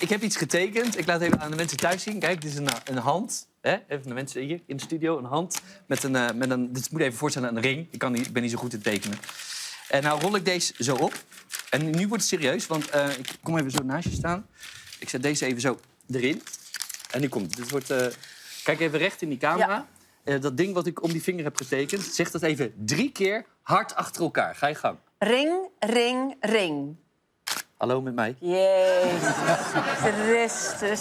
ik heb iets getekend. Ik laat even aan de mensen thuis zien. Kijk, dit is een, een hand. Hè? Even de mensen hier in de studio. Een hand met een... eh, met een dit moet je even voorstellen aan een ring. Ik, kan niet, ik ben niet zo goed in tekenen. En nou rol ik deze zo op. En nu wordt het serieus, want eh, ik kom even zo naast je staan. Ik zet deze even zo erin. En nu komt het. Dit wordt, eh, kijk even recht in die camera. Dat ding wat ik om die vinger heb getekend, zeg dat even drie keer hard achter elkaar. Ga je gang. Ring, ring, ring. Hallo met mij. Jezus Christus.